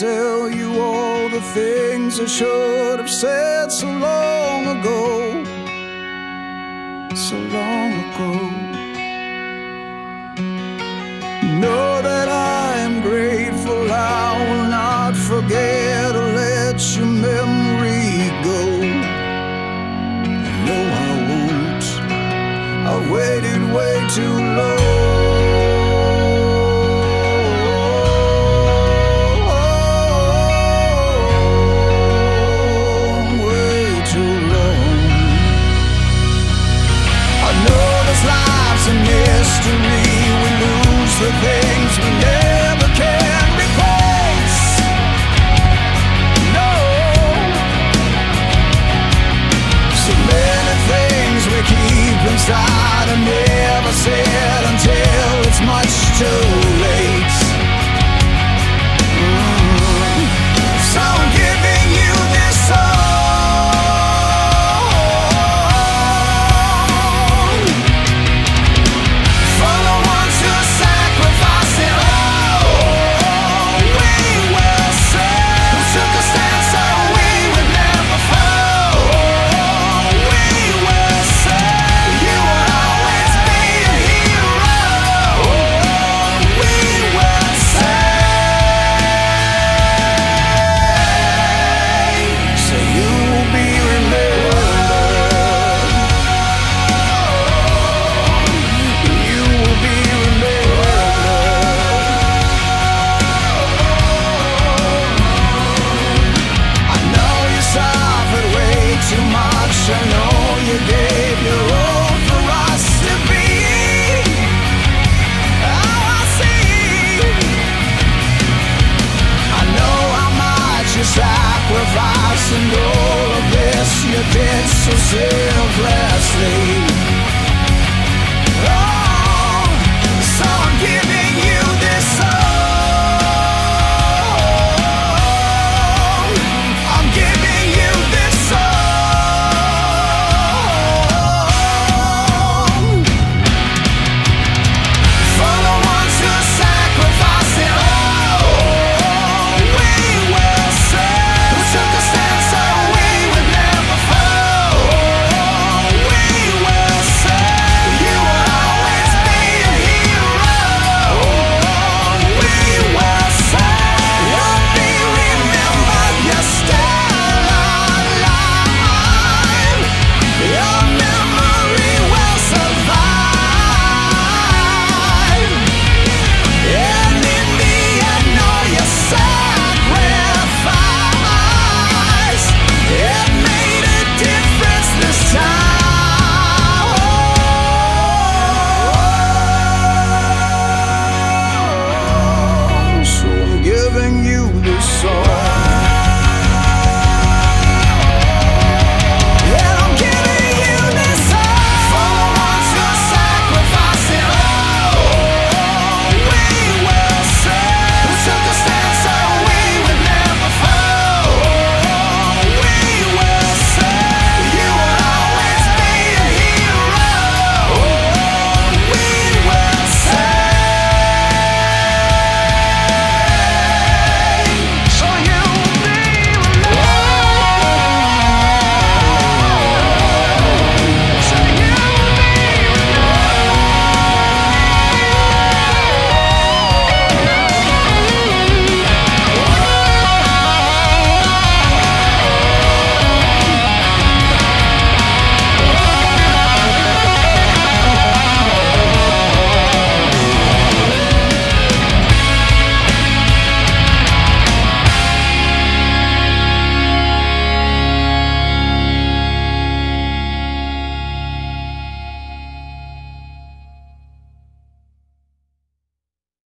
tell you all the things I should have said so long ago. So long ago. Know that I am grateful, I will not forget or let your memory go. No, I won't. I waited way too long. Mystery. We lose the things we never and all of this you did so selflessly.